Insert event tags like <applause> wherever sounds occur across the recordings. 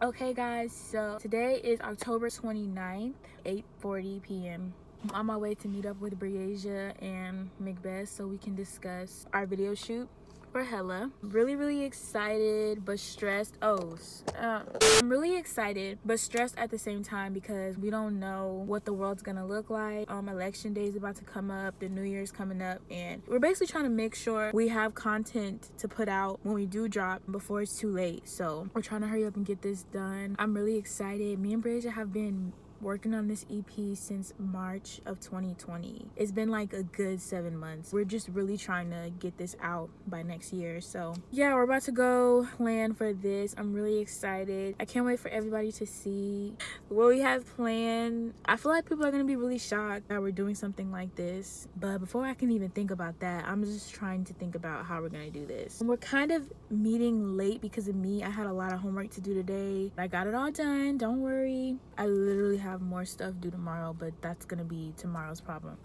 Okay guys, so today is October 29th, 8.40 p.m. I'm on my way to meet up with Briasia and Macbeth so we can discuss our video shoot for Hella. Really, really excited but stressed. Oh, uh, I'm really excited but stressed at the same time because we don't know what the world's gonna look like. Um, election day is about to come up, the new year's coming up, and we're basically trying to make sure we have content to put out when we do drop before it's too late. So we're trying to hurry up and get this done. I'm really excited. Me and Briasia have been working on this EP since March of 2020. It's been like a good seven months. We're just really trying to get this out by next year. So yeah, we're about to go land for this. I'm really excited. I can't wait for everybody to see what we have planned. I feel like people are gonna be really shocked that we're doing something like this. But before I can even think about that, I'm just trying to think about how we're gonna do this. We're kind of meeting late because of me. I had a lot of homework to do today. I got it all done, don't worry. I literally have more stuff due tomorrow, but that's gonna be tomorrow's problem.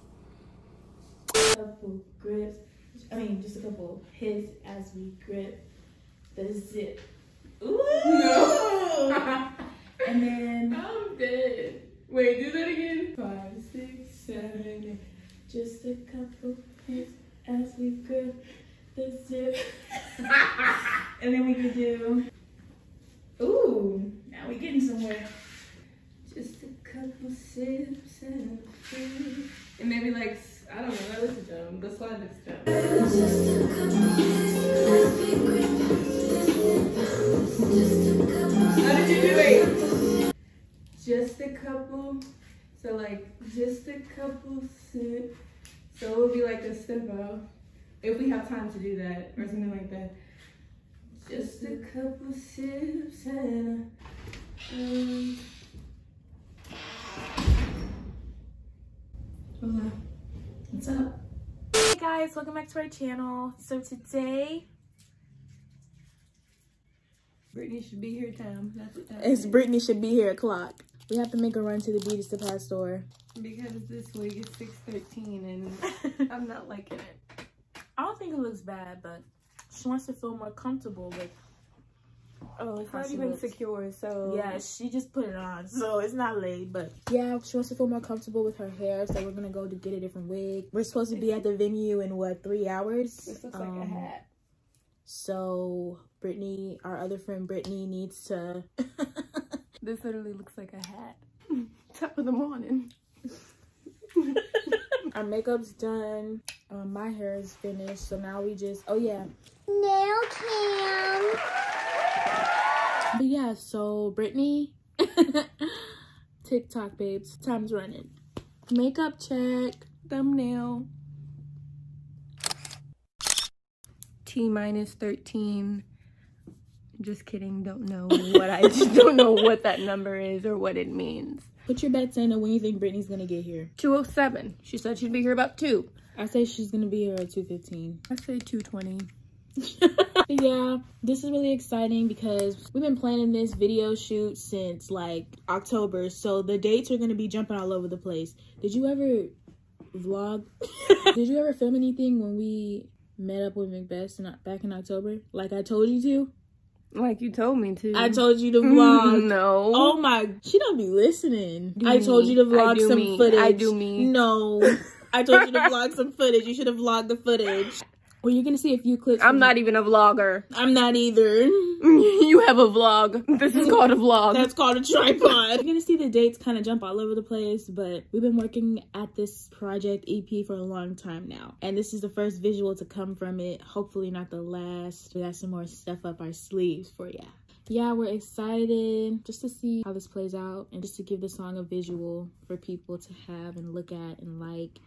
A couple grips, I mean, just a couple hits as we grip the zip. Ooh! No. <laughs> and then I'm dead. Wait, do that again. five, six, seven, eight. Just a couple hits as we grip the zip. <laughs> and then we could do. Ooh, now we're getting somewhere. Couple sips and. And maybe like I don't know. I listen to them. The slide is done. How did you do it? Just a couple. So like just a couple sips. So it would be like a step. If we have time to do that or something like that. Just a couple sips and um, Mm-hmm. What's up? Hey guys, welcome back to our channel. So today Brittany should be here time. That's what time it's Brittany should be here o'clock. We have to make a run to the beauty supply store. because this week it's six thirteen and <laughs> I'm not liking it. I don't think it looks bad, but she wants to feel more comfortable with. Oh, it's How not she even looks. secure, so Yeah, she just put it on, so it's not laid. But yeah, she wants to feel more comfortable with her hair, so we're gonna go to get a different wig. We're supposed to be at the venue in what three hours? This looks like a Um, hat. So Brittany, our other friend Brittany, needs to. <laughs> This literally looks like a hat. <laughs> Top of the morning. <laughs> our makeup's done. Um, my hair is finished, so now we just. Oh yeah, nail cam. But yeah, so Brittany, <laughs> TikTok babes, time's running. Makeup check. Thumbnail. T minus 13. Just kidding. Don't know what I just <laughs> don't know what that number is or what it means. Put your bets in on when you think Brittany's gonna get here. 207. She said she'd be here about 2. I say she's gonna be here at 2.15. I say 220. <laughs> yeah, this is really exciting because we've been planning this video shoot since like October. So the dates are gonna be jumping all over the place. Did you ever vlog? <laughs> Did you ever film anything when we met up with Macbeth in, back in October? Like I told you to? Like you told me to. I told you to <laughs> vlog. no. Oh my, she don't be listening. Do I told you to vlog some me. footage. I do mean. No, I told you to <laughs> vlog some footage. You should have vlogged the footage. Well, you're gonna see a few clips. I'm not even a vlogger. I'm not either. <laughs> you have a vlog. This is called a vlog. That's called a tripod. You're gonna see the dates kind of jump all over the place, but we've been working at this project EP for a long time now. And this is the first visual to come from it. Hopefully not the last. We got some more stuff up our sleeves for ya. Yeah, we're excited just to see how this plays out and just to give the song a visual for people to have and look at and like.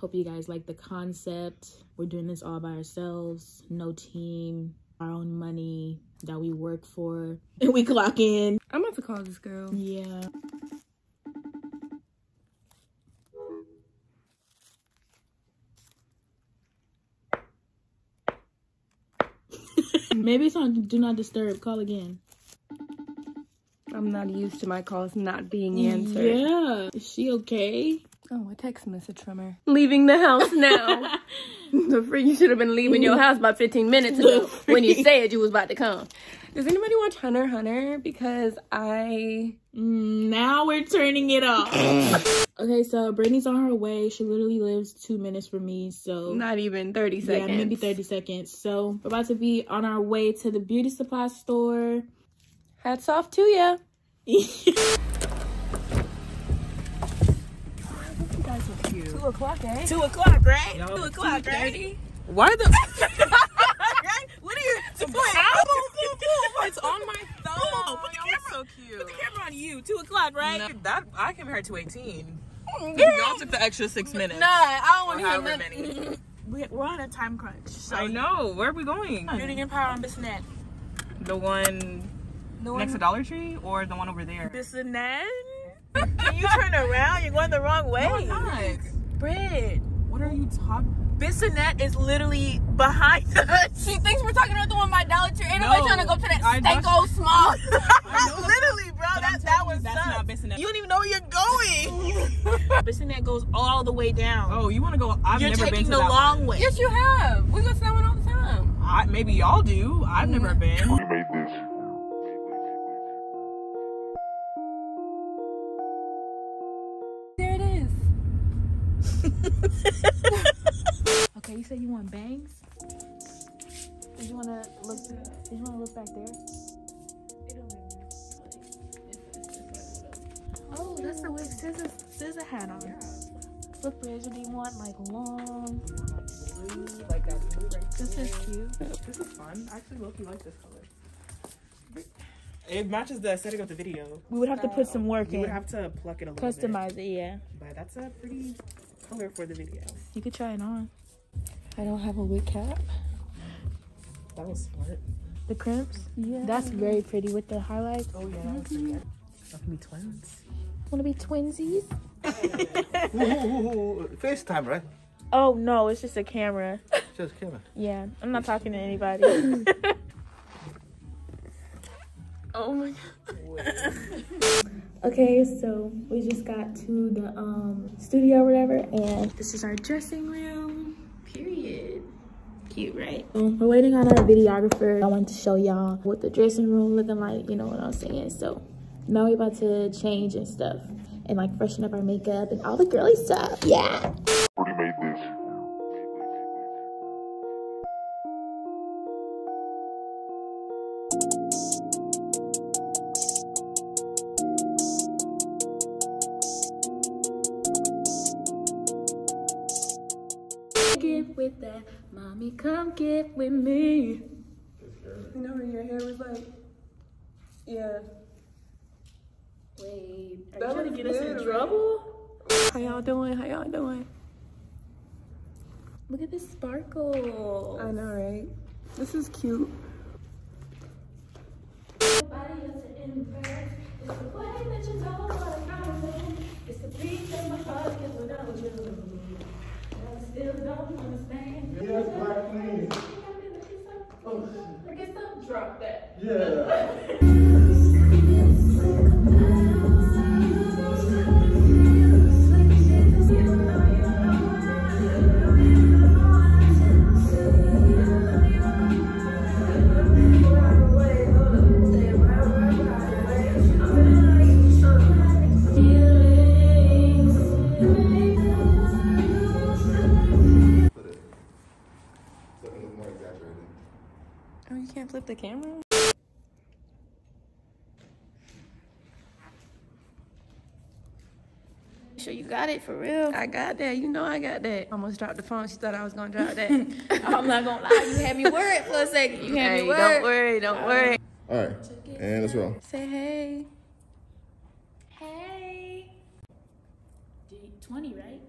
Hope you guys like the concept. We're doing this all by ourselves, no team, our own money that we work for, <laughs> and we clock in. I'm about to call this girl. Yeah. <laughs> Maybe it's on Do Not Disturb. Call again. I'm not used to my calls not being answered. Yeah. Is she okay? Oh, a text message from her. Leaving the house now. <laughs> the freak, you should have been leaving your house about 15 minutes ago when you said you was about to come. Does anybody watch Hunter Hunter? Because I now we're turning it off. <coughs> okay, so Brittany's on her way. She literally lives two minutes from me, so not even 30 seconds. yeah, maybe thirty seconds. So we're about to be on our way to the beauty supply store. Hats off to ya. <laughs> Two o'clock, eh? Two o'clock, right? Two o'clock, right? Why the <laughs> right? What are you? To boom, boom, boom. It's on my phone. Put the camera- so cute. Put the camera on you. Two o'clock, right? No, that I compared to 18. Girl. Y'all took the extra six minutes. Nah, I don't want however to hear many. nothing. <laughs> We- We're on a time crunch. So I know. Where are we going? Beauty Power on Bissonnet. The one The next to Dollar Tree or the one over there? Bissonnet? Can you turn around? You're going the wrong way. No, I'm not. Bread. What are you talking? Bissonnet is literally behind <laughs> us. She thinks we're talking about the one by Dollar Tree. Ain't No, nobody trying to go to that I- steak old small. <laughs> literally, bro. But That, that telling was that's sucks. not Bissonnet. You don't even know where you're going. <laughs> Bissonnet goes all the way down. Oh, you want to go? I've you're never been taking to the that long one. way. yes, you have. We go to that one all the time. I, maybe y'all do. I've never mm. been. We made this. <laughs> Okay, you said you want bangs. Did you wanna look? Did you wanna look back there? Oh, that's the way scissor scissor hat on. Look, Bridge, do you want like long? Like that blue right This is cute. This is fun. I actually low like this color. It matches the aesthetic of the video. We would have to put some work You in. would have to pluck it a little bit. Customize it, yeah. But that's a pretty color for the video. You could try it on. I don't have a wig cap. That was smart. The crimps. Yeah. That's very pretty with the highlights. Oh yeah, that was pretty. That can be twins. Wanna be twinsies? FaceTime, right? Oh no, it's just a camera. Just camera. Yeah, I'm not talking to anybody. <laughs> <laughs> Oh my god. <laughs> Okay, so we just got to the um studio or whatever, and this is our dressing room. Period. Cute, right? Um, we're waiting on our videographer. I wanted to show y'all what the dressing room looking like. You know what I'm saying? So now we're about to change and stuff, and like freshen up our makeup and all the girly stuff. Yeah. With that, mommy. Come get with me. You know when your hair was like, yeah. Wait, are That you trying to get us in trouble? How y'all doing? How y'all doing? Look at this sparkle. I know, right? This is cute. Oh, <laughs> the camera? Sure you got it for real. I got that. You know I got that. Almost dropped the phone. She thought I was gonna drop that. <laughs> I'm not gonna lie, you had me worried for a second. You had hey, me worried. don't worry, don't uh, worry. All right. And let's roll. Say hey. Hey. 20, right?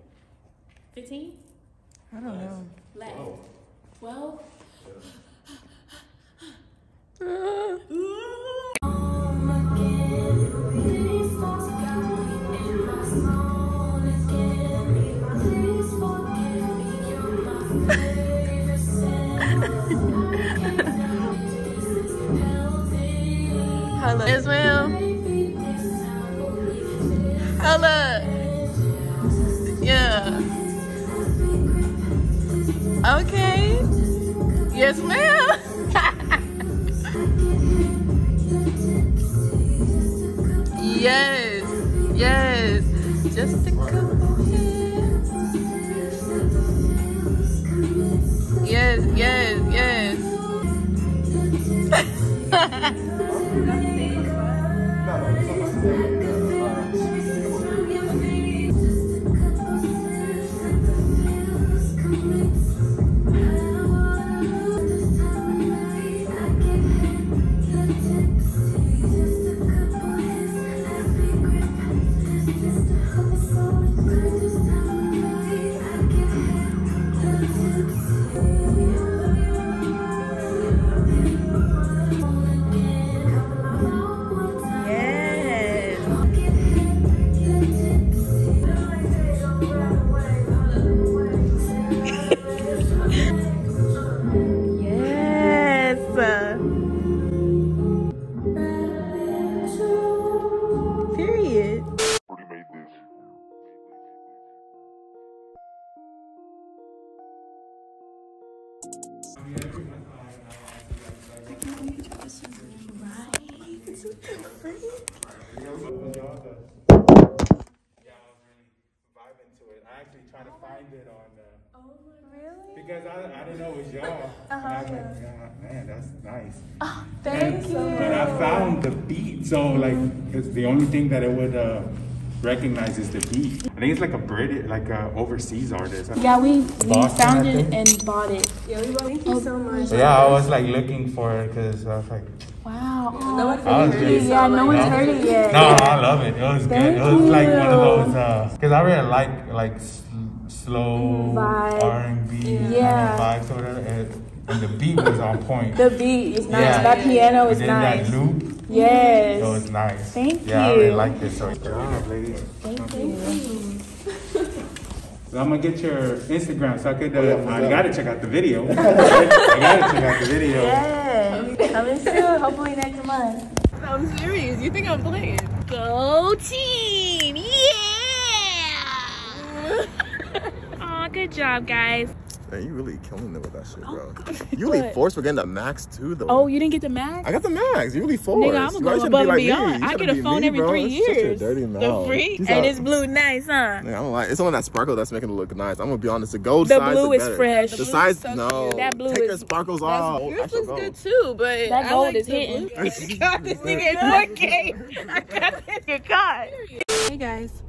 15? I don't know. Last. 12? Hello. Ma'am. Hello. Yeah. Okay. Yes, ma'am. Yes, I, I didn't know it was y'all. And I was like, yeah, man, that's nice. Oh, Thank you. And I found the beat, so like, it's the only thing that it would uh, recognize is the beat. I think it's like a British, like a overseas artist. Yeah, we, we Boston, found I it think. and bought it. Thank you so much. Yeah, I was like looking for it because I was like, Wow. No one I heard it, Yeah, no one's heard it yet. no, I love it. It was good. It was like one of you. those, uh, cause I really like like s- slow Vibe. R and B Yeah. vibes or whatever, and, and the beat was on point. The beat is nice. Yeah. That piano And is then nice. that loop, Yes. it was nice. Thank yeah, I really you. like this. So good job, ladies. Thank you. So I'm gonna get your Instagram so I could. Uh, <laughs> I gotta check out the video. I gotta check out the video. Yes. Coming soon. Hopefully next month. I'm serious. You think I'm playing? Go team! Yeah! Good job, guys. Man, you really killing it with that shit, oh, bro. <laughs> You really forced for getting the max too, though. Oh, you didn't get the max? I got the max. You really forced. Nigga, I'm You gonna go shouldn't above and beyond. You I get a phone me, every bro. three It's such a years. dirty The mouth. free? He's And out. it's blue nice, huh? Nigga, I don't like. It's only that sparkle that's making it look nice. I'm gonna be honest. The gold The size blue is is better. fresh. The The size, so no. cute. That blue Take is- the sparkles off. Yours looks gold. good too, but That I gold like is the hitting. blue. <laughs> <laughs> got this nigga in 4K. I got this in your car. Hey guys.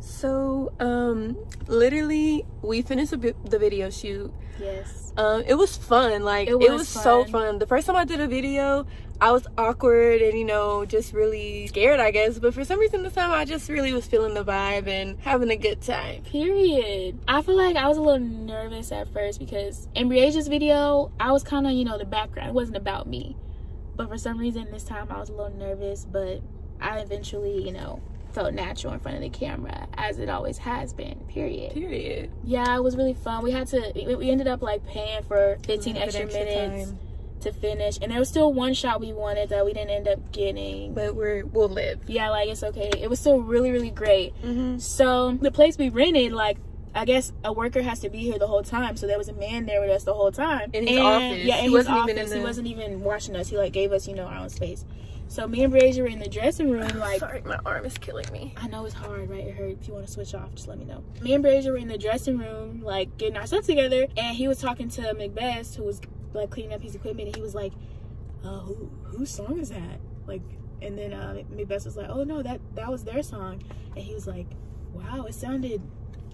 So, um, literally, we finished the, vi- the video shoot. Yes. Um, it was fun. Like, It it was was, so fun. fun. The first time I did a video, I was awkward and, you know, just really scared, I guess. But for some reason, this time I just really was feeling the vibe and having a good time. Period. I feel like I was a little nervous at first because in Briasia's video, I was kind of, you know, the background. It wasn't about me. But for some reason, this time I was a little nervous, but I eventually, you know, felt natural in front of the camera as it always has been. Period. Period. Yeah, it was really fun. We had to, we- ended up like paying for 15 Like, extra, extra minutes time. to finish. And there was still one shot we wanted that we didn't end up getting. But we're, we'll live. yeah, like it's okay. It was still really, really great. Mm-hmm. So the place we rented, like, I guess a worker has to be here the whole time. So there was a man there with us the whole time. In his And- office. Yeah, in He his wasn't office. even in He the- wasn't even watching us. He like gave us, you know, our own space. So me and Briasia were in the dressing room, <sighs> like Sorry, my arm is killing me. I know it's hard, right? It hurt. If you want to switch off, just let me know. Me and Briasia were in the dressing room, like getting our stuff together, and he was talking to Macbeth, who was like cleaning up his equipment, and he was like, "Uh, who whose song is that?" Like, and then uh, Macbeth was like, "Oh no, that that was their song," and he was like, "Wow, it sounded."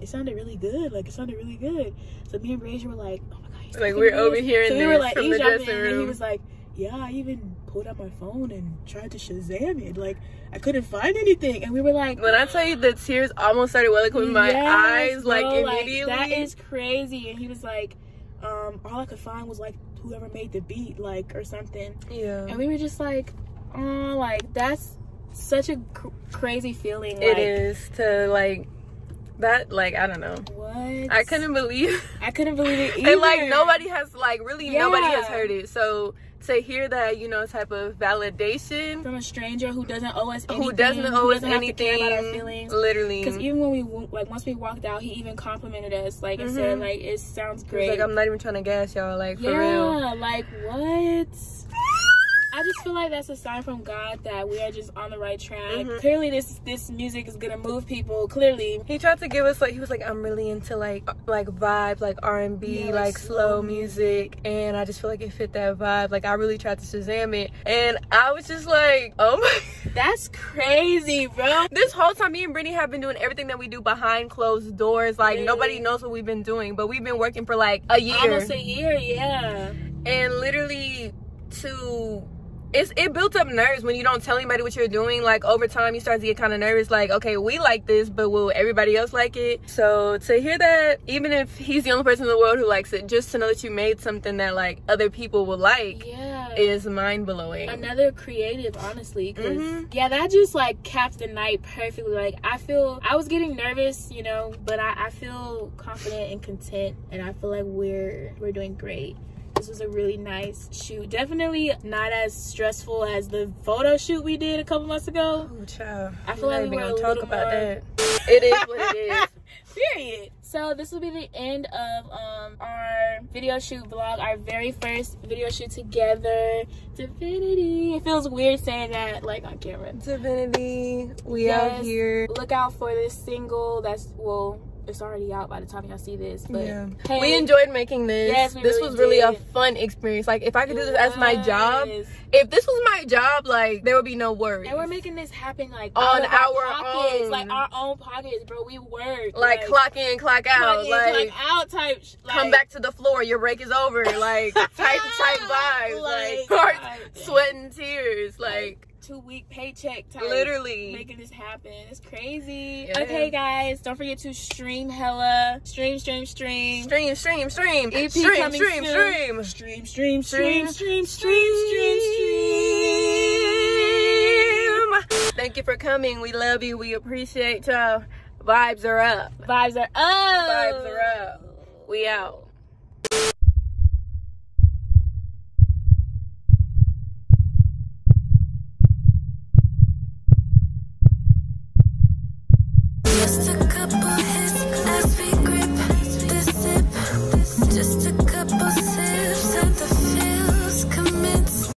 It sounded really good. Like it sounded really good. So me and Briasia were like, "Oh my god!" Like, we're good." overhearing So we were like from the eavesdropping, and he was like, "Yeah, I even pulled out my phone and tried to Shazam it. Like I couldn't find anything." And we were like, When I tell you the tears almost started welling up in my Yes, eyes, like bro, immediately. that is crazy. And he was like, um, all I could find was like whoever made the beat, like or something. yeah. And we were just like, oh, like that's such a cr- crazy feeling. It like, is to like that. Like I don't know. What? I couldn't believe. I couldn't believe it either. <laughs> and like nobody has like really nobody has heard it. So to hear that you know type of validation, from a stranger who doesn't owe us anything, who doesn't owe us doesn't have to care anything, about our feelings. literally. Because even when we like once we walked out, he even complimented us, like and said Mhm. like it sounds great. like I'm not even trying to gas y'all. Like for yeah, real. like what? I just feel like that's a sign from God that we are just on the right track. Mhm. Clearly, this this music is gonna move people. Clearly, He tried to give us like he was like I'm really into like like vibes like R and B like slow music and I just feel like it fit that vibe like I really tried to Shazam it and I was just like <laughs> oh my that's crazy, bro. this whole time me and Brittany have been doing everything that we do behind closed doors like Really? nobody knows what we've been doing but we've been working for like a year Almost a year, yeah. and literally to it's it built up nerves when you don't tell anybody what you're doing like over time you start to get kind of nervous like okay we like this but will everybody else like it so to hear that even if he's the only person in the world who likes it just to know that you made something that like other people will like Yeah. is mind-blowing Another creative, honestly, because Mhm. yeah, that just like capped the night perfectly. Like I feel, I was getting nervous, you know, but I, I feel confident and content, and I feel like we're we're doing great. This was a really nice shoot. Definitely not as stressful as the photo shoot we did a couple months ago. oh child I feel We're like we even were gonna a talk about more- that it is what it is <laughs> Period. So this will be the end of um our video shoot vlog, our very first video shoot together. Divinity. It feels weird saying that like on camera. divinity we Yes. out here Look out for this single. That's well, it's already out by the time y'all see this. But yeah. hey, we enjoyed making this. Yes, we this really was really a fun experience. Like if I could do this as my job, if this was my job, like there would be no worries. And we're making this happen like On out our pockets, own. like our own pockets, bro. We work like clock in, clock out, clock in, like, clock out type. sh- come back to the floor. Your break is over. Like type type <laughs> vibes, like, Like, heart, God damn. sweat and tears, like two week paycheck type. literally. making this happen. It's crazy. Okay, guys, don't forget to stream hella. Stream, stream, stream. Stream, stream, stream, EP stream, coming stream, soon. stream, Stream, stream, stream, stream, stream, stream, stream. Thank you for coming. We love you. We appreciate y'all. Vibes are up. Vibes are up. Vibes are up. We out.